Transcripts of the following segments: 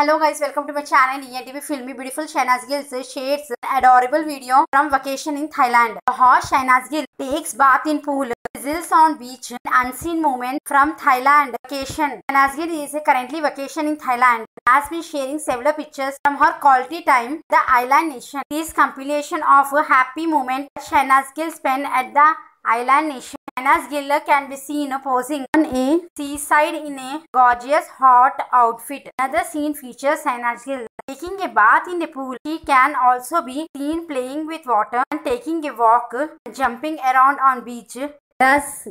Hello guys, welcome to my channel Entp Filmy Beautiful Shehnaaz Gill shares adorable video from vacation in Thailand. The hot Shehnaaz Gill takes bath in pool, whistles on beach, an unseen moment from Thailand vacation. Gill is currently vacation in Thailand. Has been sharing several pictures from her quality time, the island nation. This compilation of a happy moment Shehnaaz Gill spent at the island nation. Shehnaaz Gill can be seen posing on a seaside in a gorgeous hot outfit. Another scene features Shehnaaz Gill taking a bath in the pool. She can also be seen playing with water and taking a walk, jumping around on beach. Thus,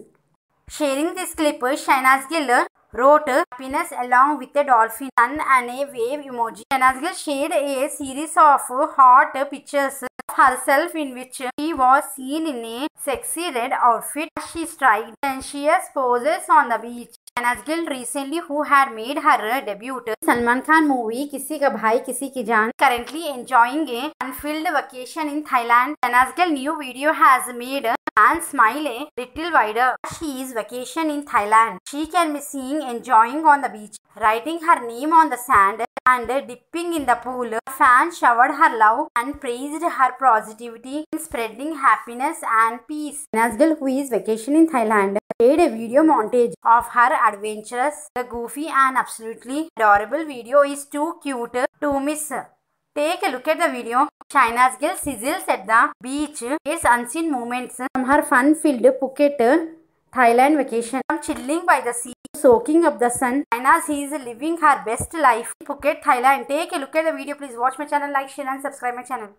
sharing this clip, Shehnaaz Gill wrote happiness along with a dolphin, sun and a wave emoji. Shehnaaz Gill shared a series of hot pictures herself in which she was seen in a sexy red outfit she strikes and she poses on the beach. Shehnaaz Gill recently who had made her debut Salman Khan movie Kisi Ka Bhai Kisi Ki Jaan currently enjoying a unfilled vacation in Thailand. Shehnaaz Gill new video has made and smile a little wider. She is vacation in Thailand. She can be seen enjoying on the beach, writing her name on the sand and dipping in the pool. Fans showered her love and praised her positivity in spreading happiness and peace. Nazgal, who is vacation in Thailand, made a video montage of her adventures. The goofy and absolutely adorable video is too cute to miss. Take a look at the video. Shehnaaz Gill sizzles at the beach. It's unseen moments from her fun-filled Phuket, Thailand vacation. From chilling by the sea, soaking up the sun. Shehnaaz is living her best life Phuket, Thailand. Take a look at the video. Please watch my channel, like, share and subscribe my channel.